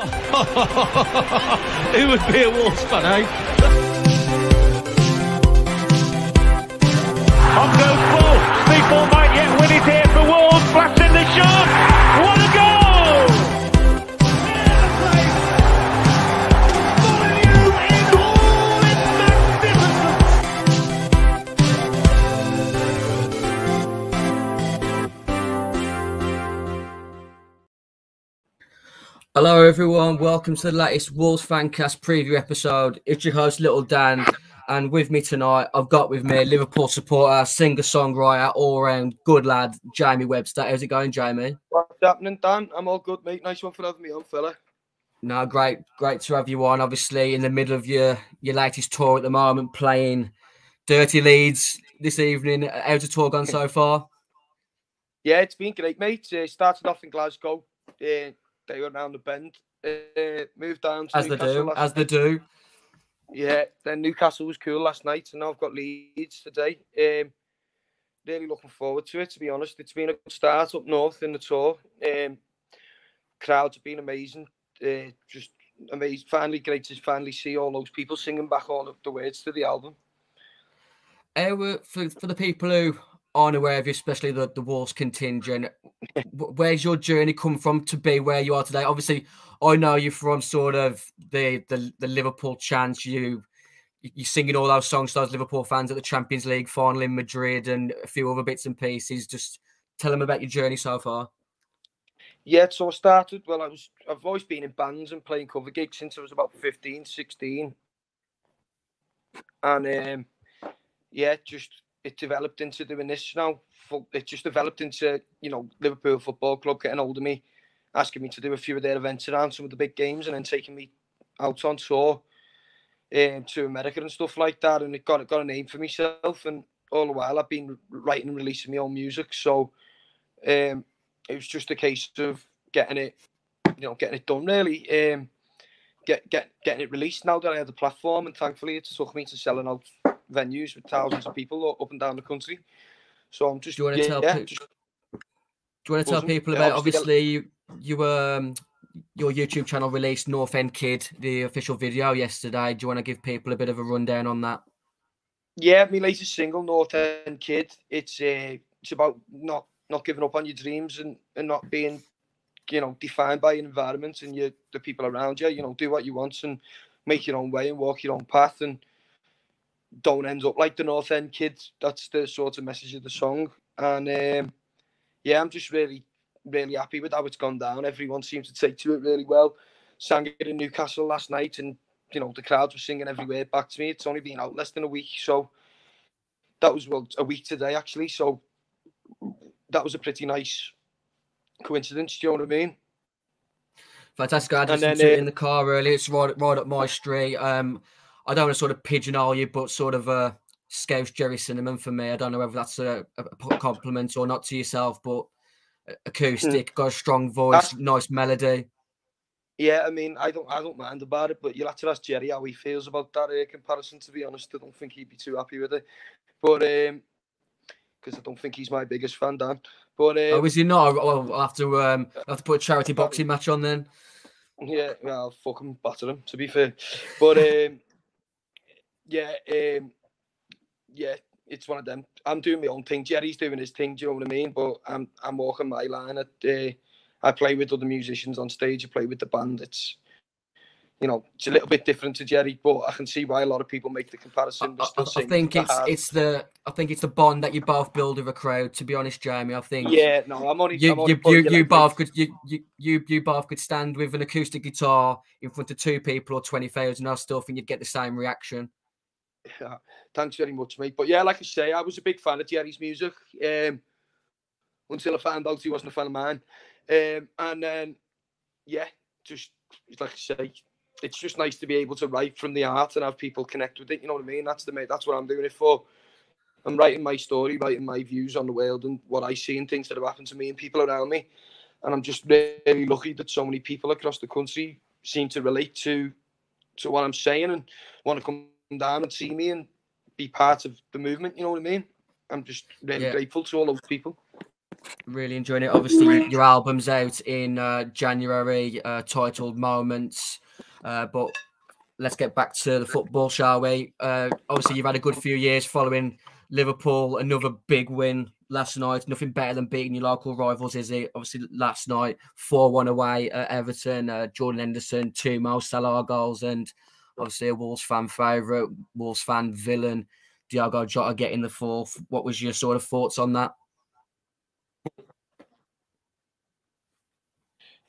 Who would be a Wolves fan, eh? Everyone. Welcome to the latest Wolves Fancast preview episode. It's your host, Little Dan, and with me tonight, I've got with me Liverpool supporter, singer songwriter, all round good lad, Jamie Webster. How's it going, Jamie? What's happening, Dan? I'm all good, mate. Nice one for having me on, fella. No, great, great to have you on. Obviously, in the middle of your your latest tour at the moment, playing Dirty Leeds this evening. How's the tour gone so far? Yeah, it's been great, mate. Uh, started off in Glasgow. Uh, they were around the bend. Uh, moved down to As they Newcastle do, last as they do. Yeah, then Newcastle was cool last night, and now I've got Leeds today. Um, really looking forward to it, to be honest. It's been a good start up north in the tour. Um, crowds have been amazing. Uh, just amazing. Finally, great to finally see all those people singing back all of the words to the album. Uh, for, for the people who aren't aware of you, especially the, the Wolves contingent, where's your journey come from to be where you are today? Obviously, I know you from sort of the the, the Liverpool chants. You you singing all those songs to those Liverpool fans at the Champions League final in Madrid and a few other bits and pieces. Just tell them about your journey so far. Yeah, so I started, well, I was, I've always been in bands and playing cover gigs since I was about 15, 16. And um, yeah, just, it developed into doing this now. It just developed into, you know, Liverpool Football Club getting hold of me, asking me to do a few of their events around some of the big games and then taking me out on tour um, to America and stuff like that. And it got, it got a name for myself. And all the while I've been writing and releasing my own music. So, um, it was just a case of getting it, you know, getting it done really. Um, get get getting it released now that I had the platform, and thankfully it took me to selling out venues with thousands of people up and down the country. So I'm just Do you wanna yeah, tell yeah, just, Do you want to tell people Yeah, about obviously, obviously you, you um your YouTube channel released North End Kid, the official video yesterday. Do you want to give people a bit of a rundown on that? yeah. My latest single, North End Kid. It's uh, it's about not not giving up on your dreams and and not being, you know, defined by your environment and your the people around you. You know, do what you want and make your own way and walk your own path and don't end up like the North End kids. That's the sort of message of the song. And um, yeah, I'm just really, really happy with how it's gone down. Everyone seems to take to it really well. Sang it in Newcastle last night, and you know the crowds were singing everywhere back to me. It's only been out less than a week, so that was well a week today actually. So that was a pretty nice coincidence. Do you know what I mean? Fantastic. I listened then, to it uh, in the car earlier. It's right, right up my street. Um, I don't want to sort of pigeonhole you, but sort of a Scouse Gerry Cinnamon for me. I don't know whether that's a, a compliment or not to yourself, but Hmm. acoustic, got a strong voice, nice melody. Yeah, I mean, I don't, I don't mind about it, but you'll have to ask Gerry how he feels about that uh, comparison. To be honest, I don't think he'd be too happy with it, but um, because I don't think he's my biggest fan, Dan. But um, Oh, is he not? I'll I'll have to um, I'll have to put a charity boxing match on then. Yeah, well, I'll fucking batter him to be fair. But um, yeah, um, yeah, it's one of them. I'm doing my own thing. Gerry's doing his thing. Do you know what I mean? But I'm I'm walking my line. At, uh, I play with other musicians on stage. I play with the band. It's you know, it's a little bit different to Gerry, but I can see why a lot of people make the comparison. I, I- I think it's hard- it's the I think it's the bond that you both build with a crowd. To be honest, Jamie, I think yeah. No, I'm only. you I'm only you you, both could you, you you you both could stand with an acoustic guitar in front of two people or twenty thousand. I still think you'd get the same reaction. Thanks very much, mate. But yeah, like I say, I was a big fan of Gerry's music um, until I found out he wasn't a fan of mine. Um, and then, yeah, just like I say, it's just nice to be able to write from the art and have people connect with it. You know what I mean? That's the that's what I'm doing it for. I'm writing my story, writing my views on the world and what I see and things that have happened to me and people around me. And I'm just really lucky that so many people across the country seem to relate to to what I'm saying and want to come down and see me and be part of the movement. You know what I mean? I'm just really Yeah. grateful to all those people. Really enjoying it. Obviously, your album's out in uh, January, uh, titled Moments. Uh, but let's get back to the football, shall we? Uh, obviously, you've had a good few years following Liverpool, another big win last night. Nothing better than beating your local rivals, is it? Obviously, last night, 4 1 away at Everton, uh, Jordan Henderson, two Mo Salah goals, and obviously a Wolves fan favourite, Wolves fan villain, Diogo Jota getting the fourth. What was your sort of thoughts on that?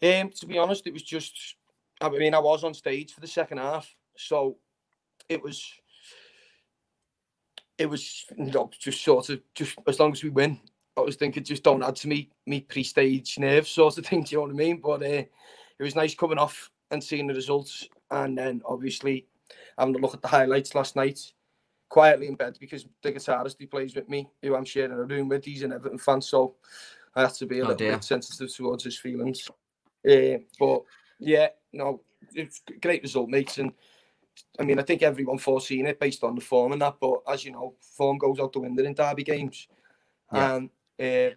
Um, to be honest, it was just. I mean, I was on stage for the second half, so it was. It was you know, just sort of just as long as we win. I was thinking just don't add to me me pre-stage nerves sort of thing. Do you know what I mean? But uh, it was nice coming off and seeing the results, and then obviously having a look at the highlights last night quietly in bed because the guitarist he plays with me, who I'm sharing a room with, he's an Everton fan, so I have to be a oh, little dear. bit sensitive towards his feelings. Uh, but yeah, no, it's great result, mates. And I mean, I think everyone foreseen it based on the form and that. But as you know, form goes out the window in derby games. Yeah. And uh,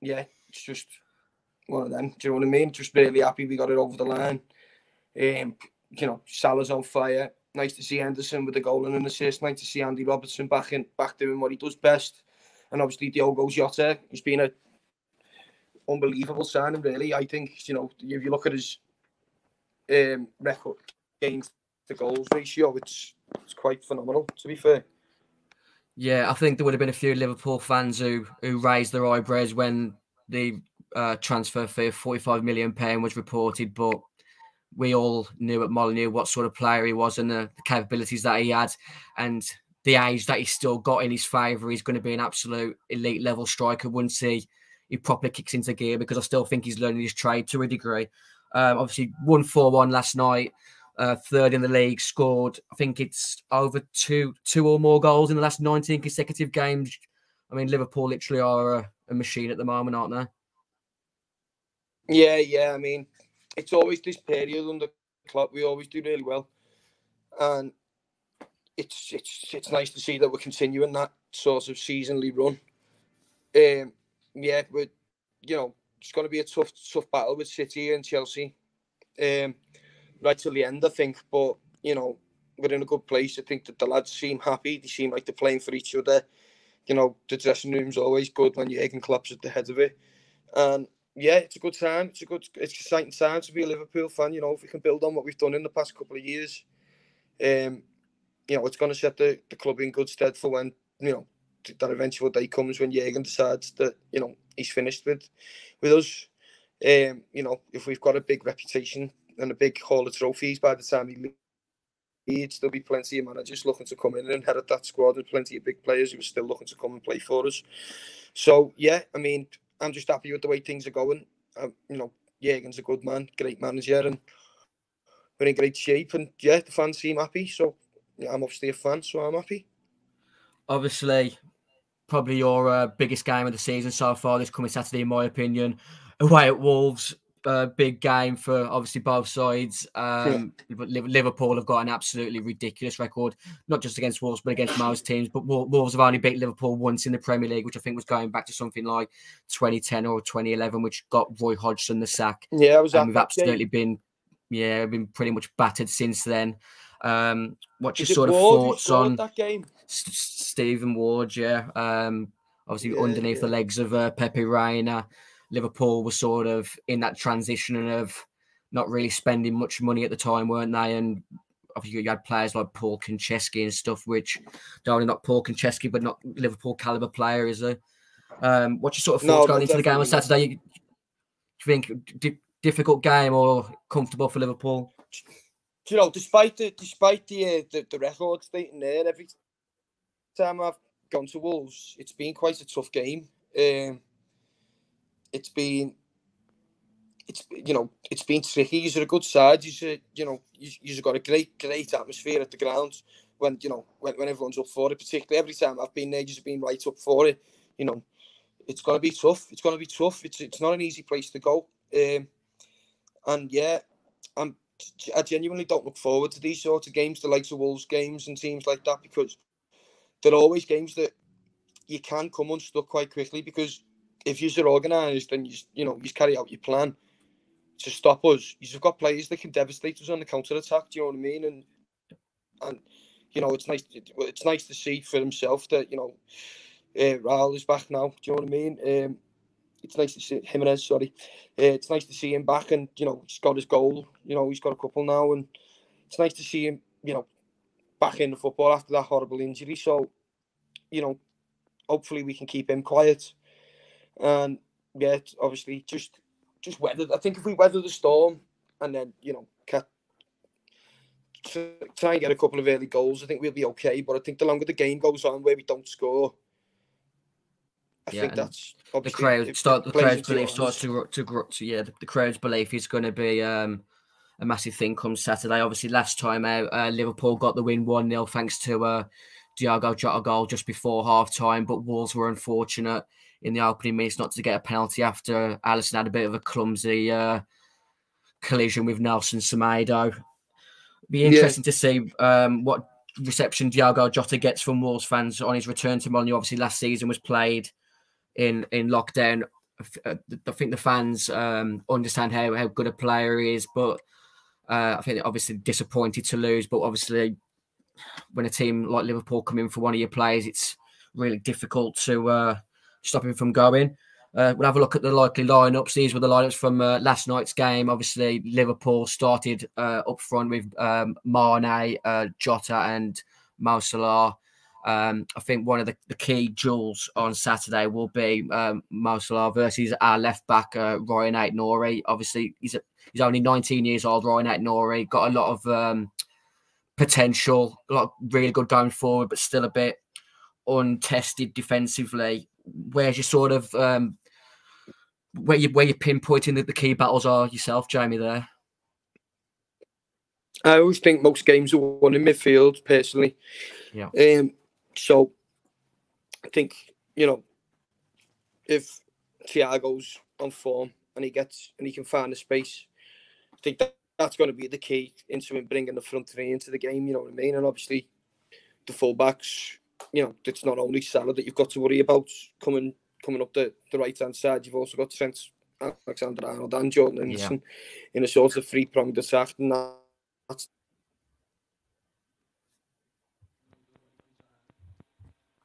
yeah, it's just one of them. Do you know what I mean? Just really happy we got it over the line. Um, you know, Salah's on fire. Nice to see Henderson with the goal and an assist. Nice to see Andy Robertson back in, back doing what he does best. And obviously Diogo Jota, he's been a unbelievable signing, really. I think, you know, if you look at his um, record against the goals ratio, it's it's quite phenomenal, to be fair. Yeah, I think there would have been a few Liverpool fans who who raised their eyebrows when the uh, transfer fee of 45 million pound was reported, but we all knew at Molineux what sort of player he was and the, the capabilities that he had, and the age that he's still got in his favour. He's going to be an absolute elite level striker once he he properly kicks into gear because I still think he's learning his trade to a degree. Um, obviously, won 4 1 last night, uh, third in the league, scored, I think it's over two two or more goals in the last 19 consecutive games. I mean, Liverpool literally are a, a machine at the moment, aren't they? Yeah, yeah. I mean, it's always this period under the club. We always do really well. And it's it's it's nice to see that we're continuing that sort of seasonally run. Um, yeah, we're you know it's going to be a tough tough battle with City and Chelsea, um, right till the end, I think. But you know we're in a good place. I think that the lads seem happy. They seem like they're playing for each other. You know the dressing room's always good when Jurgen Klopp's at the head of it, and yeah, it's a good time. It's a good, it's exciting time to be a Liverpool fan. You know, if we can build on what we've done in the past couple of years, um, you know, it's going to set the, the club in good stead for when you know that eventual day comes when Jurgen decides that you know he's finished with with us. Um, you know, if we've got a big reputation and a big haul of trophies by the time he leaves, there'll be plenty of managers looking to come in and head at that squad, and plenty of big players who are still looking to come and play for us. So yeah, I mean, I'm just happy with the way things are going. Um, you know, Jurgen's a good man, great manager, and we're in great shape. And yeah, the fans seem happy. So yeah, I'm obviously a fan, so I'm happy. Obviously, probably your uh, biggest game of the season so far this coming Saturday, in my opinion. Away at Wolves, uh, big game for obviously both sides. Um, Liverpool have got an absolutely ridiculous record, not just against Wolves, but against most teams. But Wolves have only beat Liverpool once in the Premier League, which I think was going back to something like 2010 or 2011, which got Roy Hodgson the sack. Yeah, I was. And we've absolutely been, yeah, been pretty much battered since then. Um, what's your sort of thoughts on that game? S- Stephen Ward, yeah. Um, obviously yeah, underneath yeah. the legs of uh, Pepe Reina. Liverpool were sort of in that transition of not really spending much money at the time, weren't they? And obviously you had players like Paul Konchesky and stuff, which not only not Paul Konchesky, but not Liverpool caliber player, is there? Um, what's your sort of thoughts no, going into the game on Saturday? You, do you think d- difficult game or comfortable for Liverpool? you know, despite the despite the uh, the, the record stating there, every time I've gone to Wolves, it's been quite a tough game. Um, it's been it's you know it's been tricky. You're a good side. You you know you you've got a great great atmosphere at the ground when you know when, when everyone's up for it. Particularly every time I've been there, you've been right up for it. You know, it's gonna be tough. It's gonna be tough. It's it's not an easy place to go. Um, and yeah, I'm I genuinely don't look forward to these sorts of games, the likes of Wolves games and teams like that, because they're always games that you can come unstuck quite quickly because if you're organised and you you know you carry out your plan to stop us, you've got players that can devastate us on the counter attack. Do you know what I mean? And and you know it's nice. It's nice to see for himself that you know uh, Raul is back now. Do you know what I mean? Um, it's nice to see Jimenez. Sorry, uh, it's nice to see him back, and you know he's got his goal. You know he's got a couple now, and it's nice to see him. You know, back in the football after that horrible injury. So, you know, hopefully we can keep him quiet. And yeah, obviously just just weather. I think if we weather the storm and then you know try and get a couple of early goals, I think we'll be okay. But I think the longer the game goes on, where we don't score, I yeah, think that's the crowd start. The crowd's belief starts to to grow. To, yeah, the, the crowd's belief is going to be um, a massive thing come Saturday. Obviously, last time out, uh, Liverpool got the win one 0 thanks to uh, Diogo Jota goal just before half time, but Wolves were unfortunate in the opening minutes not to get a penalty after Alisson had a bit of a clumsy uh, collision with Nelson Semedo. Be interesting yeah. to see um, what reception Diogo Jota gets from Wolves fans on his return to Molineux. Obviously, last season was played in in lockdown. Uh, I think the fans um, understand how, how good a player he is, but uh, I think obviously disappointed to lose. But obviously, when a team like Liverpool come in for one of your players, it's really difficult to uh, stop him from going. Uh, we'll have a look at the likely lineups. These were the lineups from uh, last night's game. Obviously, Liverpool started uh, up front with um, Mane, uh, Jota, and Mo Salah. Um, I think one of the, the, key jewels on Saturday will be um, Mo Salah versus our left back uh, Ryan Aït-Nouri. Obviously, he's a, he's only 19 years old. Ryan Aït-Nouri got a lot of um, potential, a lot really good going forward, but still a bit untested defensively where's your sort of um, where you where you're pinpointing that the key battles are yourself, Jamie? There. I always think most games are won in midfield, personally. Yeah. Um. So, I think you know, if Thiago's on form and he gets and he can find the space, I think that that's going to be the key into him bringing the front three into the game. You know what I mean? And obviously, the fullbacks you know, it's not only Salah that you've got to worry about coming coming up the, the right hand side. You've also got Trent Alexander Arnold and Jordan Henderson yeah. in a sort of three pronged attack, and that's.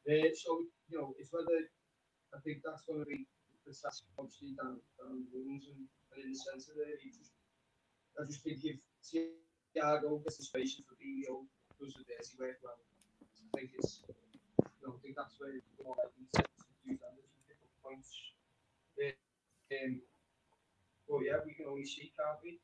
Uh, so you know, it's whether I think that's going to be the task obviously down down the wings and, and in the centre there. You just, I just think if Thiago gets the space for Fabinho does the dirty work well, I think it's don't think that's where more likely to use that pick up points. Um, yeah, we can only see, can't we?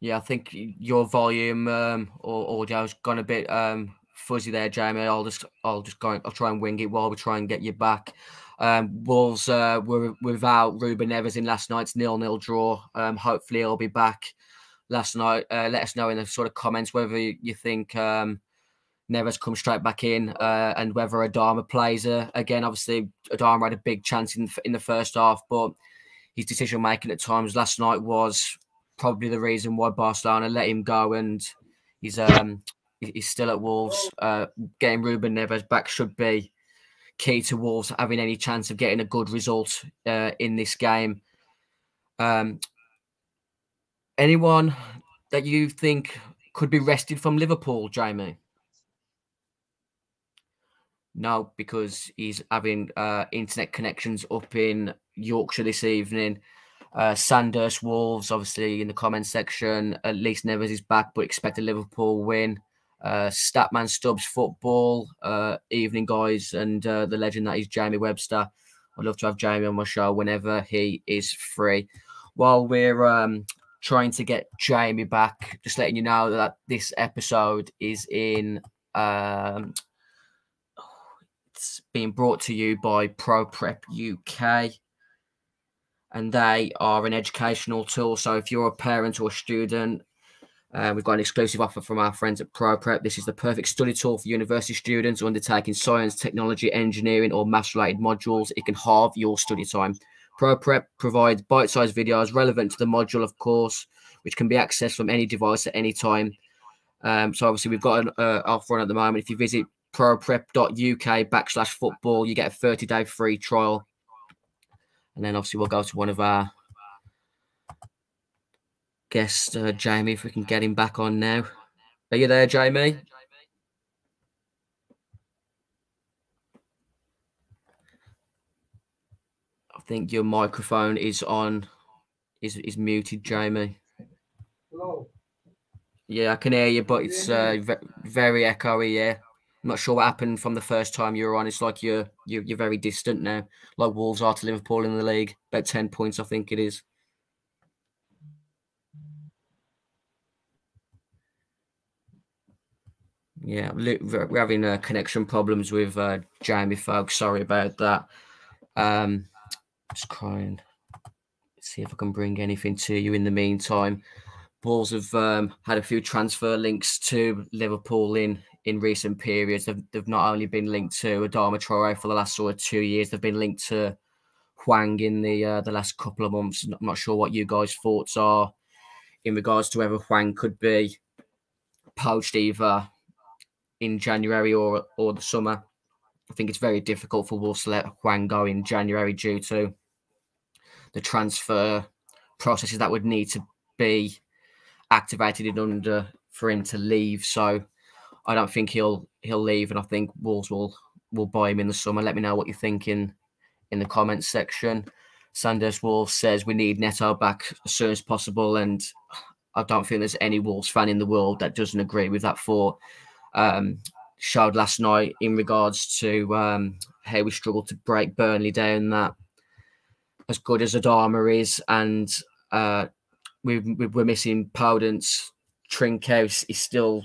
Yeah, I think your volume um, or audio's gone a bit um, fuzzy there, Jamie. I'll just I'll just go. I'll try and wing it while we try and get you back. Um, Wolves uh, were without Ruben Neves in last night's nil-nil draw. Um, hopefully, he'll be back last night. Uh, let us know in the sort of comments whether you think um, Neves comes straight back in, uh, and whether Adama plays uh, again. Obviously, Adama had a big chance in in the first half, but his decision making at times last night was probably the reason why Barcelona let him go, and he's um he's still at Wolves. Uh, getting Ruben Neves back should be key to Wolves having any chance of getting a good result uh, in this game. Um, anyone that you think could be rested from Liverpool, Jamie? No, because he's having uh, internet connections up in Yorkshire this evening. Uh, Sanders Wolves, obviously, in the comment section. At least Nevers is back, but expect a Liverpool win. Uh, Statman Stubbs football uh, evening, guys, and uh, the legend that is Jamie Webster. I'd love to have Jamie on my show whenever he is free. While we're um, trying to get Jamie back, just letting you know that this episode is in um, it's being brought to you by Proprep UK. And they are an educational tool. So if you're a parent or a student, uh, we've got an exclusive offer from our friends at Proprep. This is the perfect study tool for university students undertaking science, technology, engineering, or maths related modules. It can halve your study time. Proprep provides bite sized videos relevant to the module, of course, which can be accessed from any device at any time. Um, so obviously, we've got an uh, offer on at the moment. If you visit proprep.uk backslash football. You get a 30 day free trial. and then obviously we'll go to one of our guests, uh, Jamie, if we can get him back on now. Are you there, Jamie? I think your microphone is on, is is muted, Jamie. Hello. Yeah, I can hear you, but it's uh, very echoey. Yeah, I'm not sure what happened from the first time you were on. It's like you're you're, you're very distant now, like Wolves are to Liverpool in the league. About ten points, I think it is. Yeah, we're having uh, connection problems with uh, Jamie, folks. Sorry about that. Um, just crying. See if I can bring anything to you in the meantime. Wolves have um, had a few transfer links to Liverpool in in recent periods. They've, they've not only been linked to Adama Traore for the last sort of two years, they've been linked to Hwang in the uh, the last couple of months. I'm not sure what you guys' thoughts are in regards to whether Hwang could be poached either in January or or the summer. I think it's very difficult for Wolves to let Hwang go in January due to the transfer processes that would need to be activated in under for him to leave. So I don't think he'll he'll leave, and I think Wolves will will buy him in the summer. Let me know what you're thinking in the comments section. Sanders Wolves says we need Neto back as soon as possible, and I don't think there's any Wolves fan in the world that doesn't agree with that thought. Um, showed last night in regards to um, how we struggled to break Burnley down. That as good as Adama is, and uh, we, we we're missing Podence. Trincão is still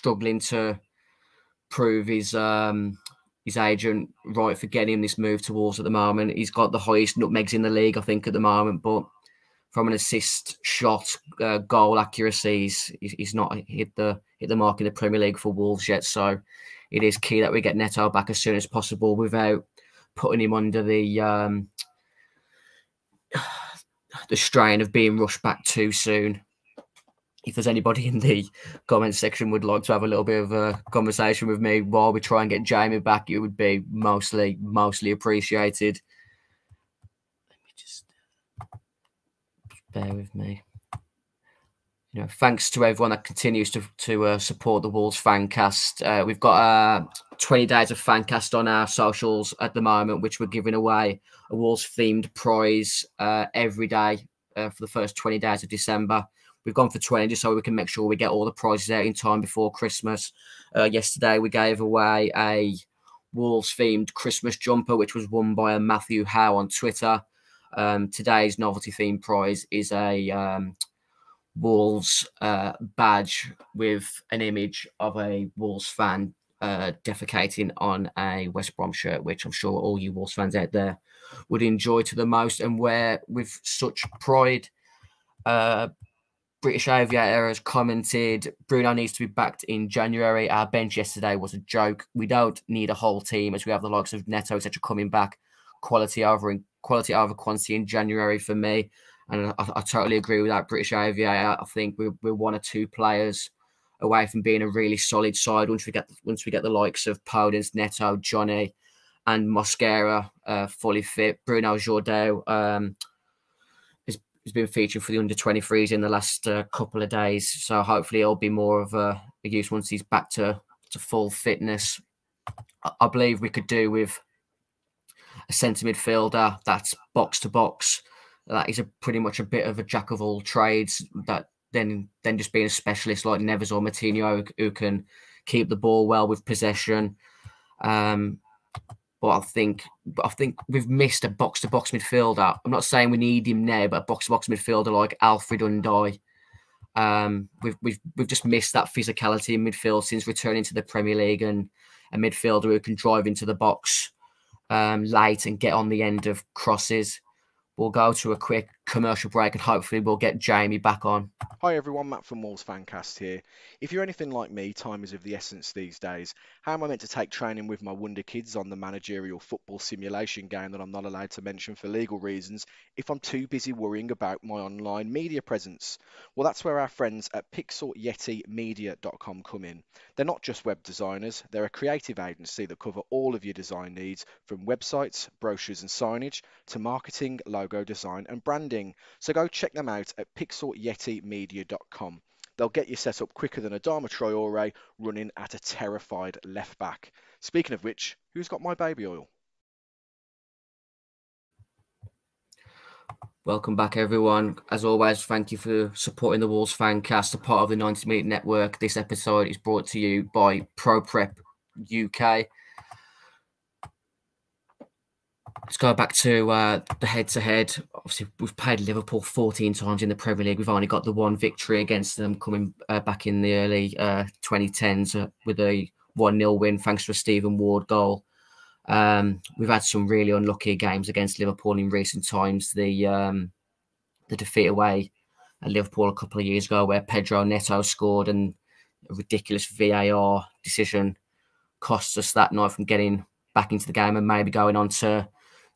struggling to prove his um his agent right for getting him this move towards at the moment. He's got the highest nutmegs in the league, I think, at the moment, but from an assist, shot, uh, goal accuracies, he's, he's not hit the hit the mark in the Premier League for Wolves yet. So it is key that we get Neto back as soon as possible without putting him under the um, the strain of being rushed back too soon. If there's anybody in the comment section would like to have a little bit of a conversation with me while we try and get Jamie back, it would be mostly mostly appreciated. Let me just bear with me. You know, thanks to everyone that continues to to uh, support the Wolves Fancast. Uh, we've got uh, 20 days of Fancast on our socials at the moment, which we're giving away a Wolves themed prize uh, every day uh, for the first 20 days of December. We've gone for 20 just so we can make sure we get all the prizes out in time before Christmas. Uh, yesterday, we gave away a Wolves themed Christmas jumper, which was won by a Matthew Howe on Twitter. Um, today's novelty themed prize is a um, Wolves uh, badge with an image of a Wolves fan uh, defecating on a West Brom shirt, which I'm sure all you Wolves fans out there would enjoy to the most and wear with such pride. Uh, British Aviator has commented Bruno needs to be backed in January. Our bench yesterday was a joke. We don't need a whole team as we have the likes of Neto, etc., coming back. Quality over quality over quantity in January for me. And I, I totally agree with that. British Aviator, I think we're, we're one or two players away from being a really solid side once we get once we get the likes of Podence, Neto, Jonny, and Mosquera uh, fully fit. Bruno Jordão um, has been featured for the under 23s in the last uh, couple of days. So hopefully it'll be more of a, a use once he's back to, to full fitness. I, I believe we could do with a centre midfielder that's box to box. That is a pretty much a bit of a jack of all trades. That then then just being a specialist like Neves or Moutinho who, who can keep the ball well with possession. Um, but I think, I think we've missed a box to box midfielder. I'm not saying we need him now, but a box to box midfielder like Alfred N'Diaye. Um, we've we've we've just missed that physicality in midfield since returning to the Premier League and a midfielder who can drive into the box um, late and get on the end of crosses. We'll go to a quick commercial break, and hopefully we'll get Jamie back on. Hi everyone, Matt from Wolves Fancast here. If you're anything like me, time is of the essence these days. How am I meant to take training with my Wonder Kids on the managerial football simulation game that I'm not allowed to mention for legal reasons if I'm too busy worrying about my online media presence? Well, that's where our friends at pixelyetimedia.com come in. They're not just web designers, they're a creative agency that cover all of your design needs from websites, brochures and signage to marketing, logo design and branding. So go check them out at pixelyetimedia.com. They'll get you set up quicker than Adama Traore running at a terrified left back. Speaking of which, who's got my baby oil? Welcome back, everyone. As always, thank you for supporting the Wolves Fancast, a part of the 90 Minute Network. This episode is brought to you by Proprep UK. Let's go back to uh, the head-to-head. Obviously, we've played Liverpool 14 times in the Premier League. We've only got the one victory against them coming uh, back in the early uh, 2010s uh, with a 1-0 win thanks to a Stephen Ward goal. Um, we've had some really unlucky games against Liverpool in recent times. The um, the defeat away at Liverpool a couple of years ago, where Pedro Neto scored, and a ridiculous VAR decision cost us that night from getting back into the game and maybe going on to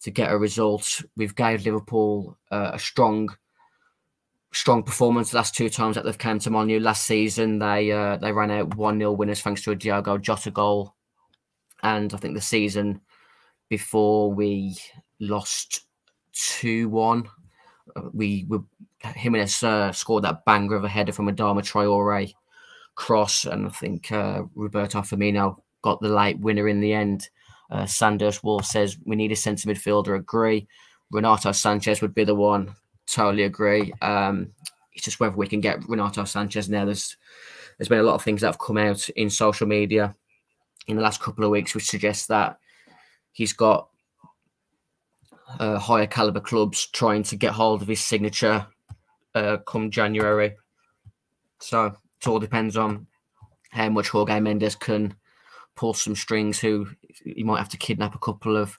to get a result. We've gave Liverpool uh, a strong, strong performance the last two times that they've come to Molineux. Last season, they uh, they ran out one 0 winners thanks to a Diogo Jota goal, and I think the season before we lost two one, uh, we were Jimenez uh, scored that banger of a header from Adama Traore cross, and I think uh, Roberto Firmino got the late winner in the end. Uh, Sanders Wolf says we need a centre midfielder. Agree. Renato Sanchez would be the one. Totally agree. Um, it's just whether we can get Renato Sanchez now. There's there's been a lot of things that have come out in social media in the last couple of weeks which suggests that he's got uh, higher caliber clubs trying to get hold of his signature uh, come January. So it all depends on how much Jorge Mendes can pull some strings. Who he might have to kidnap a couple of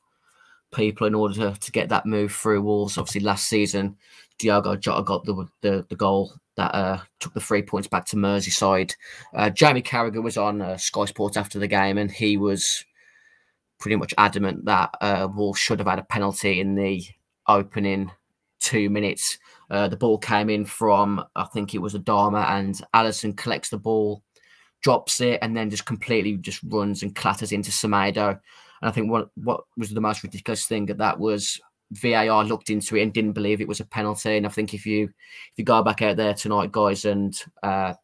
people in order to, to get that move through Wolves. Obviously, last season, Diogo Jota got the the, the goal that uh, took the three points back to Merseyside. Uh, Jamie Carragher was on uh, Sky Sports after the game, and he was pretty much adamant that uh, Wolves should have had a penalty in the opening two minutes. Uh, the ball came in from, I think it was Adama, and Alisson collects the ball, drops it, and then just completely just runs and clatters into Semedo. And I think what what was the most ridiculous thing that that was VAR looked into it and didn't believe it was a penalty. And I think if you if you go back out there tonight, guys, and uh,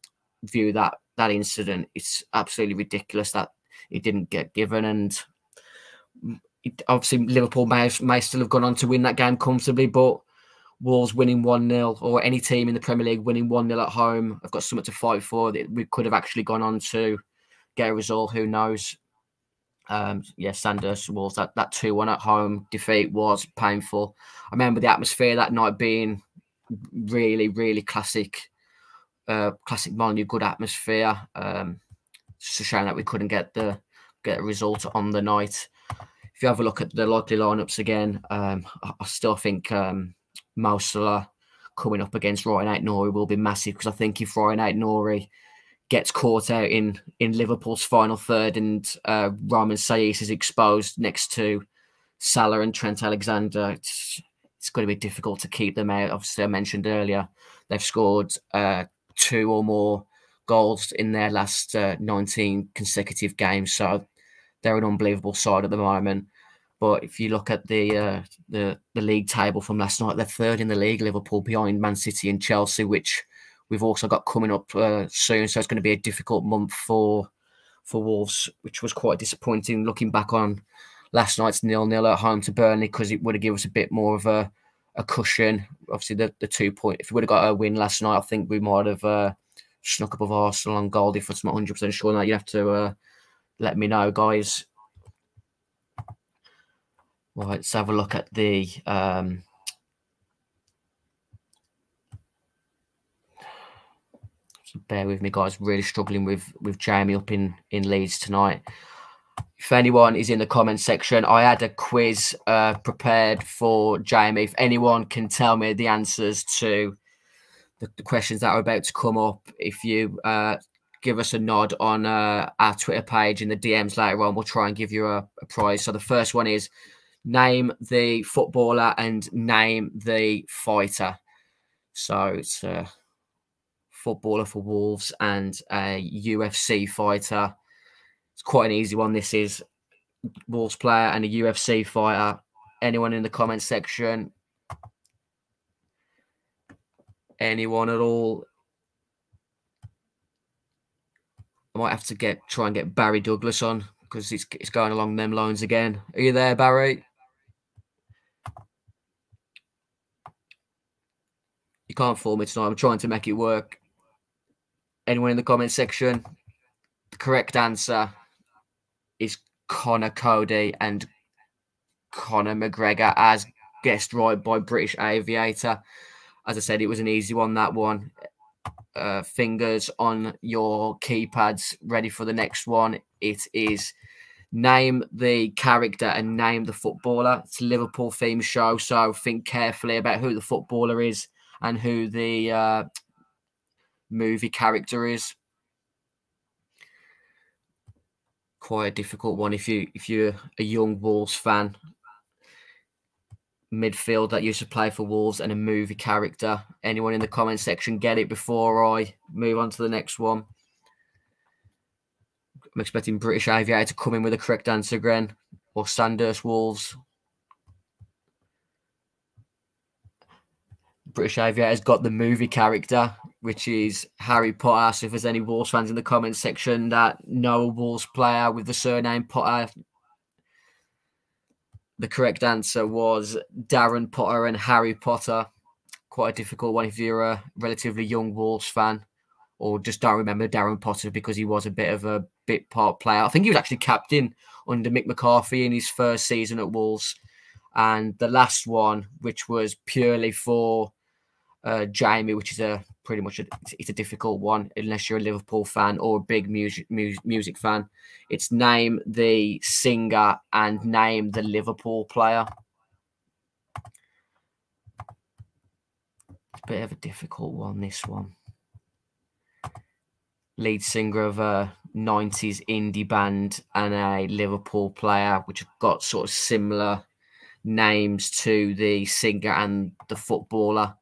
view that that incident, it's absolutely ridiculous that it didn't get given. And it, obviously, Liverpool may may still have gone on to win that game comfortably, but Wolves winning 1 0 or any team in the Premier League winning 1 0 at home, I've got something to fight for. That We could have actually gone on to get a result. Who knows? Um, yeah, Sanders Wolves that that two one at home defeat was painful. I remember the atmosphere that night being really, really classic, uh, classic Molineux, good atmosphere. Um, it's just a shame that we couldn't get the get a result on the night. If you have a look at the likely lineups again, um, I, I, still think um, Mo Salah coming up against Ryan Aït-Nouri will be massive because I think if Ryan Aït-Nouri gets caught out in in Liverpool's final third, and uh, Romain Saiss is exposed next to Salah and Trent Alexander. It's, it's going to be difficult to keep them out. Obviously, I mentioned earlier they've scored uh, two or more goals in their last uh, 19 consecutive games, so they're an unbelievable side at the moment. But if you look at the uh, the the league table from last night, they're third in the league, Liverpool behind Man City and Chelsea, which We've also got coming up uh, soon, so it's going to be a difficult month for for Wolves, which was quite disappointing. Looking back on last night's nil nil at home to Burnley, because it would have given us a bit more of a a cushion. Obviously, the, the two point. If we would have got a win last night, I think we might have uh, snuck above Arsenal on gold. If I'm not 100 percent sure, that you have to uh, let me know, guys. Right, let's have a look at the um, So bear with me, guys. Really struggling with with Jamie up in in Leeds tonight. if anyone is in the comment section, I had a quiz uh, prepared for Jamie. If anyone can tell me the answers to the, the questions that are about to come up, if you uh, give us a nod on uh, our Twitter page in the DMs later on, we'll try and give you a, a prize. So the first one is name the footballer and name the fighter. So it's a footballer for Wolves and a UFC fighter. It's quite an easy one. This is Wolves player and a UFC fighter. Anyone in the comment section? Anyone at all? I might have to get try and get Barry Douglas on because it's it's going along them lines again. Are you there, Barry? You can't fool me tonight. I'm trying to make it work. Anyone in the comment section? The correct answer is Conor Coady and Conor McGregor, as guessed right by British Aviator. As I said, it was an easy one, that one. Uh, fingers on your keypads, ready for the next one. It is name the character and name the footballer. It's a Liverpool theme show, so think carefully about who the footballer is and who the uh, movie character is. Quite a difficult one if you if you're a young Wolves fan. Midfield that used to play for Wolves and a movie character. Anyone in the comment section get it before I move on to the next one? I'm expecting British Aviator to come in with a correct answer again, or Sandhurst Wolves. British Aviator has got the movie character, which is Harry Potter. So if there's any Wolves fans in the comments section that know a Wolves player with the surname Potter, the correct answer was Darren Potter and Harry Potter. Quite a difficult one if you're a relatively young Wolves fan, or just don't remember Darren Potter because he was a bit of a bit part player. I think he was actually captain under Mick McCarthy in his first season at Wolves. And the last one, which was purely for uh, Jamie, which is a pretty much a, it's a difficult one unless you're a Liverpool fan or a big music music, music fan. It's name the singer and name the Liverpool player. It's a bit of a difficult one. This one. Lead singer of a 90s indie band and a Liverpool player, which have got sort of similar names to the singer and the footballer.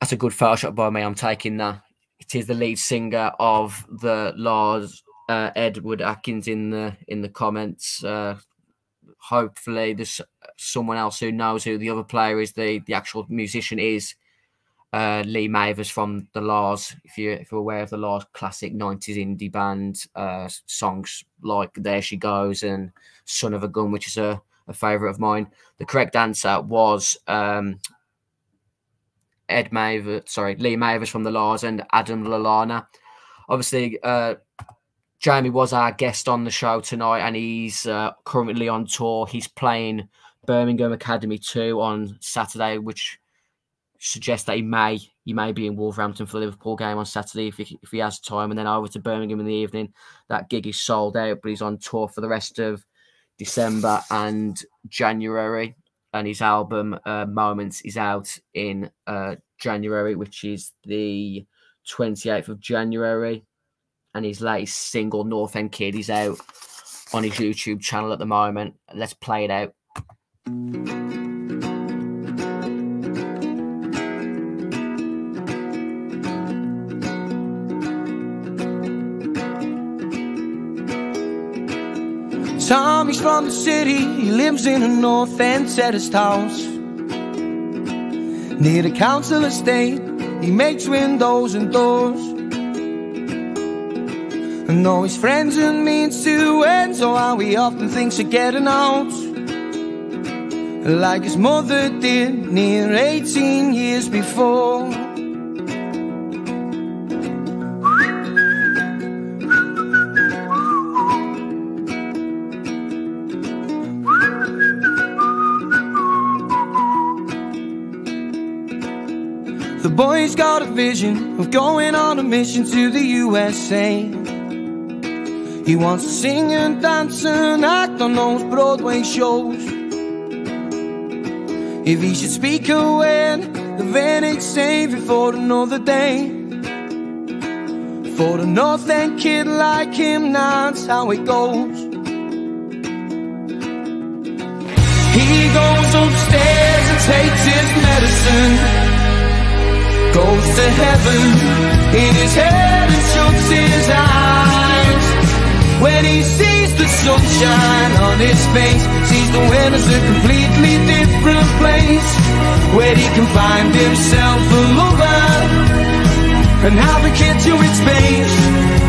That's a good shot by me. I'm taking that. It is the lead singer of the La's uh, Edward Atkins in the in the comments. Uh, hopefully, there's someone else who knows who the other player is. The the actual musician is uh, Lee Mavers from the La's. If you if you're aware of the La's classic '90s indie band uh, songs like "There She Goes" and "Son of a Gun," which is a, a favorite of mine. The correct answer was um, Ed Mavers, sorry, Lee Mavers from the La's and Adam Lallana. Obviously, uh, Jamie was our guest on the show tonight, and he's uh, currently on tour. He's playing Birmingham Academy 2 on Saturday, which suggests that he may he may be in Wolverhampton for the Liverpool game on Saturday if he, if he has time, and then over to Birmingham in the evening. That gig is sold out, but he's on tour for the rest of December and January and his album uh, Moments is out in uh, January, which is the 28th of January. And his latest single, North End Kid, is out on his YouTube channel at the moment. Let's play it out. Tommy's from the city, he lives in a north end terraced house. Near the council estate, he makes windows and doors. And though his friends and means to end, so how he often thinks of getting out. Like his mother did near 18 years before. Got a vision of going on a mission to the USA. He wants to sing and dance and act on those Broadway shows. If he should speak a word, then he'd save for another day. For the North End kid like him, that's how it goes. He goes upstairs and takes his medicine. Goes to heaven in his head and shuts his eyes. When he sees the sunshine on his face, sees the world as a completely different place. Where he can find himself a lover and have a kid to its space.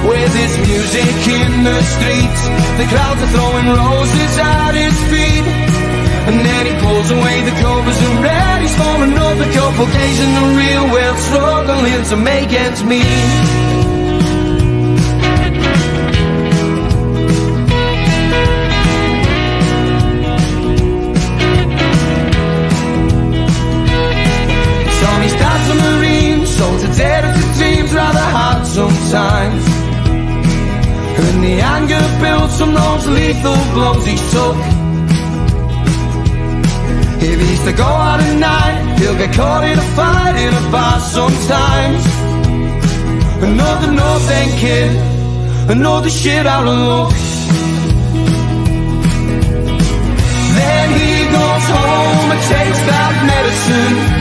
Where there's music in the streets, the crowds are throwing roses at his feet. And then he pulls away the covers and readies for another couple days in the real world, struggling to make ends meet. Tommy's dad's a marine, so to dead as it seems rather hard sometimes. And the anger builds from those lethal blows he took. If he's to go out at night, he'll get caught in a fight in a bar sometimes. Another North End kid, another shit out of luck. Then he goes home and takes that medicine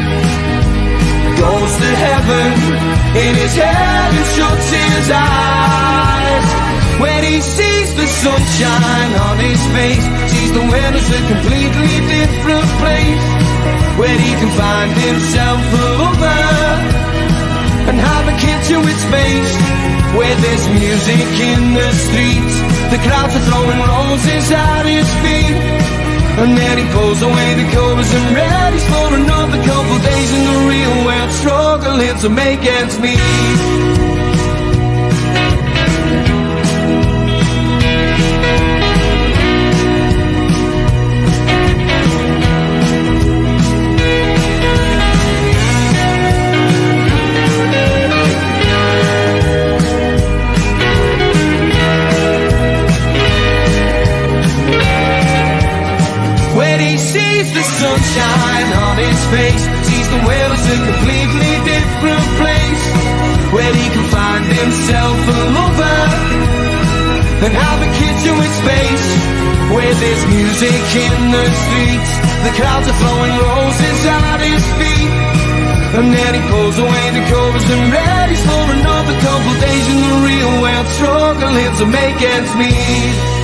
goes to heaven in his head and shuts his eyes. When he sees the sunshine on his face, sees the world as a completely different place. Where he can find himself a lover and have a kid to its face. Where there's music in the streets, the crowds are throwing roses at his feet. And then he pulls away the covers and readies for another couple days in the real world, struggling to make ends meet. The streets, the crowds are throwing roses at his feet. And then he pulls away the covers and readies for another couple days in the real world, struggling to make ends meet.